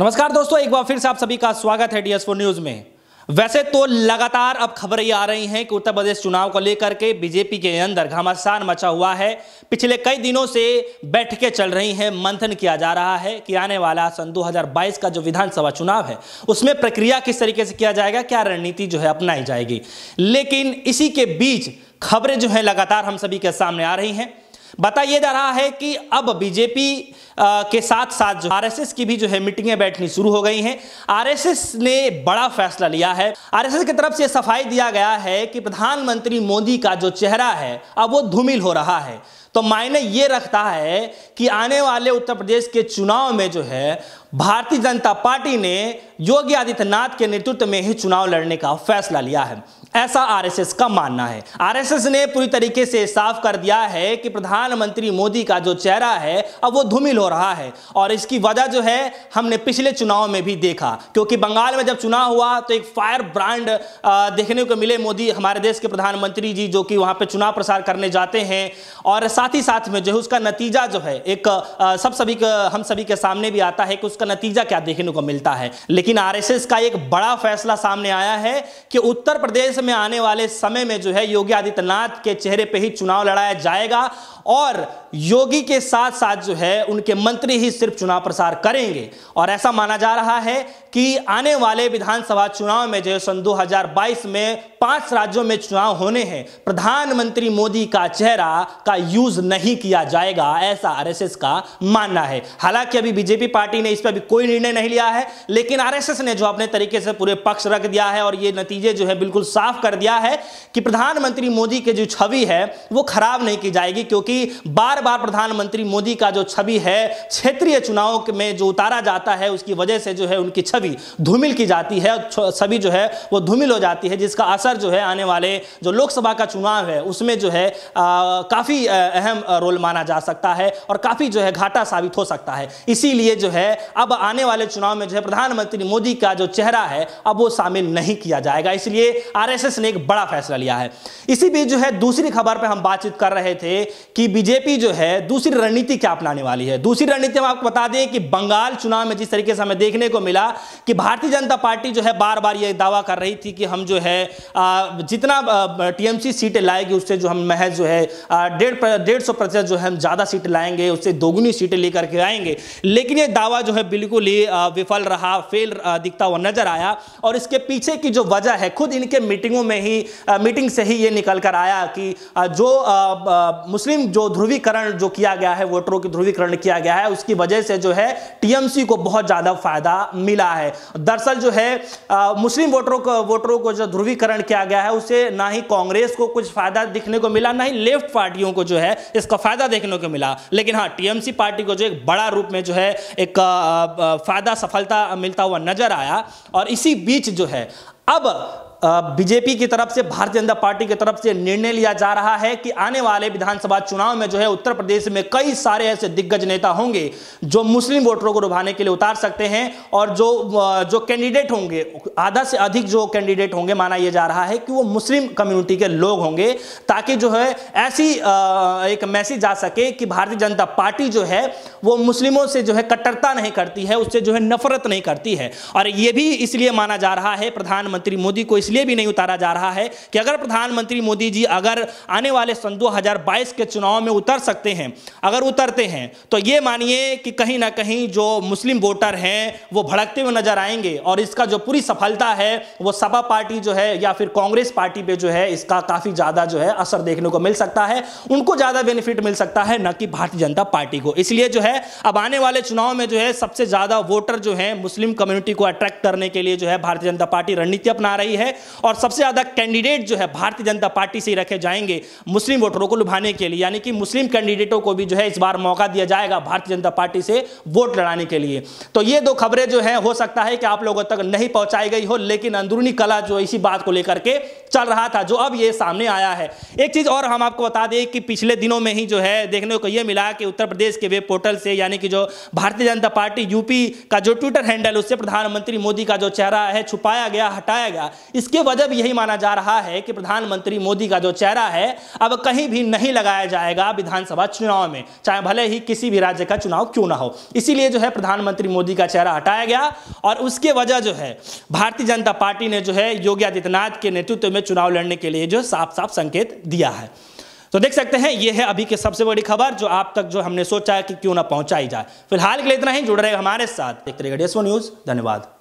नमस्कार दोस्तों, एक बार फिर से आप सभी का स्वागत है डीएस न्यूज़ में। वैसे तो लगातार अब खबरें आ रही हैं कि उत्तर प्रदेश चुनाव को लेकर के बीजेपी के अंदर घमासान मचा हुआ है। पिछले कई दिनों से बैठकें चल रही हैं, मंथन किया जा रहा है। कि आने वाला सन 2022 का जो विधानसभा चुनाव है, उसमें प्रक्रिया किस तरीके से किया जाएगा, क्या रणनीति जो है अपनाई जाएगी। लेकिन इसी के बीच खबरें जो है लगातार हम सभी के सामने आ रही हैं। बताइए जा रहा है कि अब बीजेपी के साथ साथ जो आरएसएस की भी जो है मीटिंगें बैठनी शुरू हो गई हैं। आरएसएस ने बड़ा फैसला लिया है। आरएसएस की तरफ़ से सफ़ाई दिया गया है कि प्रधानमंत्री मोदी का जो चेहरा है, अब वो धूमिल हो रहा है। तो मायने ये रखता है कि आने वाले उत्तर प्रदेश के चुनाव में जो है, भारतीय जनता पार्टी ने योगी आदित्यनाथ के नेतृत्व में ही चुनाव लड़ने का फैसला लिया है। ऐसा आरएसएस का मानना है। आरएसएस ने पूरी तरीके से साफ़ कर दिया है कि प्रधानमंत्री मोदी का जो चेहरा है, अब वो धूमिल हो रहा है। और इसकी वजह जो है, हमने पिछले चुनाव में भी देखा। क्योंकि बंगाल में जब चुनाव हुआ तो एक फायर ब्रांड देखने को मिले मोदी हमारे देश के प्रधानमंत्री जी, जो कि वहाँ पर चुनाव प्रसार करने जाते हैं। और साथ ही साथ में जो है, उसका नतीजा जो है, एक सब सभी हम सभी के सामने भी आता है कि उसका नतीजा क्या देखने को मिलता है। लेकिन आरएसएस का एक बड़ा फैसला सामने आया है कि उत्तर प्रदेश में आने वाले समय में जो है योगी आदित्यनाथ के चेहरे पे ही चुनाव लड़ाया जाएगा और योगी के साथ साथ जो है उनके मंत्री ही सिर्फ़ चुनाव प्रसार करेंगे। और ऐसा माना जा रहा है कि आने वाले विधानसभा चुनाव में जो सन 2022 में पाँच राज्यों में चुनाव होने हैं। प्रधानमंत्री मोदी का चेहरा का यूज़ नहीं किया जाएगा, ऐसा आरएसएस का मानना है। हालाँकि अभी बीजेपी पार्टी ने इस पर भी कोई निर्णय नहीं लिया है, लेकिन आरएसएस ने जो अपने तरीके से पूरे पक्ष रख दिया है और ये नतीजे जो है बिल्कुल साफ़ कर दिया है कि प्रधानमंत्री मोदी की जो छवि है, वो खराब नहीं की जाएगी, क्योंकि बार बार प्रधानमंत्री मोदी का जो छवि है, क्षेत्रीय चुनाव में जो उतारा जाता है, उसकी वजह से जो है उनकी छवि धूमिल की जाती है छवि जो है, वो धूमिल हो जाती है, जिसका असर जो है आने वाले जो लोकसभा का चुनाव है, उसमें जो है काफ़ी अहम रोल माना जा सकता है, और काफ़ी जो है घाटा साबित हो सकता है। इसीलिए जो है, अब आने वाले चुनाव में जो है प्रधानमंत्री मोदी का जो चेहरा है, अब वो शामिल नहीं किया जाएगा। इसलिए आरएसएस ने एक बड़ा फैसला लिया है। इसी बीच जो है, दूसरी खबर पर हम बातचीत कर रहे थे कि बीजेपी जो है, दूसरी रणनीति क्या अपनाने वाली है? दूसरी रणनीति हम आपको बता दें कि बंगाल चुनाव में जिस तरीके से हमें देखने को मिला कि भारतीय जनता पार्टी जो है बार बार ये दावा कर रही थी कि हम जो है जितना टीएमसी सीटें लाएगी, उससे जो हम महज जो है डेढ़ डेढ़ सौ प्रतिशत जो है, हम ज़्यादा सीटें लाएँगे, उससे दोगुनी सीटें लेकर के आएँगे। लेकिन ये दावा जो है, बिल्कुल ही विफल रहा, फेल दिखता हुआ नज़र आया। और इसके पीछे की जो वजह है, खुद इनके मीटिंगों में ही मीटिंग से ही ये निकल कर आया कि जो मुस्लिम जो ध्रुवीकरण जो किया गया है, वोटरों की ध्रुवीकरण किया गया है, उसकी वजह से जो है टीएमसी को बहुत ज़्यादा फ़ायदा मिला है। दरअसल जो है मुस्लिम वोटरों को वोटरों को जो ध्रुवीकरण किया गया है, उसे ना ही कांग्रेस को कुछ फ़ायदा दिखने को मिला, ना ही लेफ़्ट पार्टियों को जो है, इसका फ़ायदा देखने को मिला। लेकिन हाँ टीएमसी पार्टी को जो एक बड़ा रूप में जो है, एक फ़ायदा, सफलता मिलता हुआ नज़र आया। और इसी बीच जो है, अब बीजेपी की तरफ़ से, भारतीय जनता पार्टी की तरफ़ से निर्णय लिया जा रहा है कि आने वाले विधानसभा चुनाव में जो है उत्तर प्रदेश में कई सारे ऐसे दिग्गज नेता होंगे जो मुस्लिम वोटरों को रुभाने के लिए उतार सकते हैं और जो जो कैंडिडेट होंगे, आधा से अधिक जो कैंडिडेट होंगे, माना यह जा रहा है कि वो मुस्लिम कम्युनिटी के लोग होंगे ताकि जो है ऐसी एक मैसेज जा सके कि भारतीय जनता पार्टी जो है वो मुस्लिमों से जो है कट्टरता नहीं करती है, उससे जो है नफरत नहीं करती है। और ये भी इसलिए माना जा रहा है, प्रधानमंत्री मोदी को इसलिए भी नहीं उतारा जा रहा है कि अगर प्रधानमंत्री मोदी जी अगर आने वाले सन 2022 के चुनाव में उतर सकते हैं, अगर उतरते हैं तो ये मानिए कि कहीं ना कहीं जो मुस्लिम वोटर हैं, वो भड़कते हुए नज़र आएँगे और इसका जो पूरी सफलता है, वो सपा पार्टी जो है या फिर कांग्रेस पार्टी पे जो है, इसका काफ़ी ज़्यादा जो है असर देखने को मिल सकता है। उनको ज़्यादा बेनिफिट मिल सकता है न कि भारतीय जनता पार्टी को। इसलिए जो है, अब आने वाले चुनाव में जो है, सबसे ज़्यादा वोटर जो है, मुस्लिम कम्युनिटी को अट्रैक्ट करने के लिए जो है, भारतीय जनता पार्टी रणनीति अपना रही है। और सबसे ज़्यादा कैंडिडेट जो है भारतीय जनता पार्टी से ही रखे जाएँगे मुस्लिम वोटरों को लुभाने के लिए, यानी कि मुस्लिम कैंडिडेटों को भी जो है इस बार मौका दिया जाएगा भारतीय जनता पार्टी से वोट लड़ाने के लिए। तो ये दो खबरें जो है, हो सकता है कि आप लोगों तक नहीं पहुंचाई गई हो, लेकिन अंदरूनी कला जो इसी बात को लेकर के चल रहा था, जो अब ये सामने आया है। एक चीज़ और हम आपको बता दें कि पिछले दिनों में ही जो है देखने को ये मिला कि उत्तर प्रदेश के वेब पोर्टल से, यानी कि जो भारतीय जनता पार्टी, यूपी का जो ट्विटर हैंडल उससे प्रधानमंत्री मोदी का जो चेहरा है, छुपाया गया, हटाया गया। इस इसके वजह भी यही माना जा रहा है कि प्रधानमंत्री मोदी का जो चेहरा है, अब कहीं भी नहीं लगाया जाएगा विधानसभा चुनाव में, चाहे भले ही किसी भी राज्य का चुनाव क्यों ना हो। इसीलिए जो है प्रधानमंत्री मोदी का चेहरा हटाया गया और उसके वजह जो है, भारतीय जनता पार्टी ने जो है योगी आदित्यनाथ के नेतृत्व में चुनाव लड़ने के लिए जो साफ़ साफ़ संकेत दिया है। तो देख सकते हैं यह है अभी की सबसे बड़ी खबर जो आप तक जो हमने सोचा है कि क्यों ना पहुंचाई जाए। फ़िलहाल के लिए इतना ही, जुड़ रहे हमारे साथ। देखते रहिए न्यूज़ धन्यवाद।